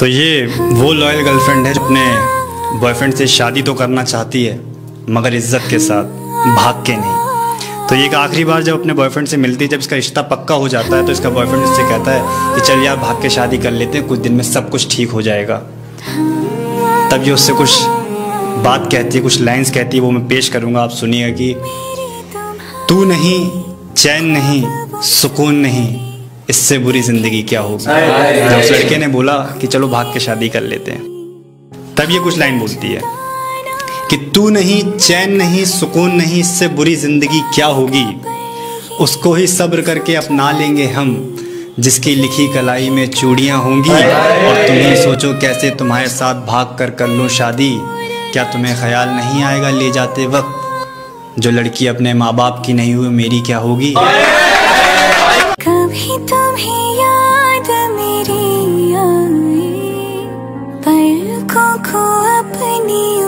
तो ये वो लॉयल गर्लफ्रेंड है जो अपने बॉयफ्रेंड से शादी तो करना चाहती है, मगर इज़्ज़त के साथ भाग के नहीं। तो ये एक आखिरी बार जब अपने बॉयफ्रेंड से मिलती है, जब इसका रिश्ता पक्का हो जाता है तो इसका बॉयफ्रेंड इससे कहता है कि चल यार भाग के शादी कर लेते हैं, कुछ दिन में सब कुछ ठीक हो जाएगा। तब ये उससे कुछ बात कहती है, कुछ लाइंस कहती है, वो मैं पेश करूँगा, आप सुनिएगा कि, तू नहीं, चैन नहीं, सुकून नहीं इससे बुरी ज़िंदगी क्या होगी? जब उस लड़के ने बोला कि चलो भाग के शादी कर लेते हैं तब ये कुछ लाइन बोलती है कि तू नहीं चैन नहीं सुकून नहीं इससे बुरी ज़िंदगी क्या होगी? उसको ही सब्र करके अपना लेंगे हम जिसकी लिखी कलाई में चूड़ियाँ होंगी। और तुम ही सोचो कैसे तुम्हारे साथ भाग कर कर लो शादी। क्या तुम्हें ख्याल नहीं आएगा ले जाते वक्त? जो लड़की अपने माँ बाप की नहीं हुई मेरी क्या होगी? You Miracle ko apa ini